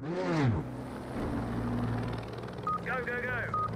Go, go, go!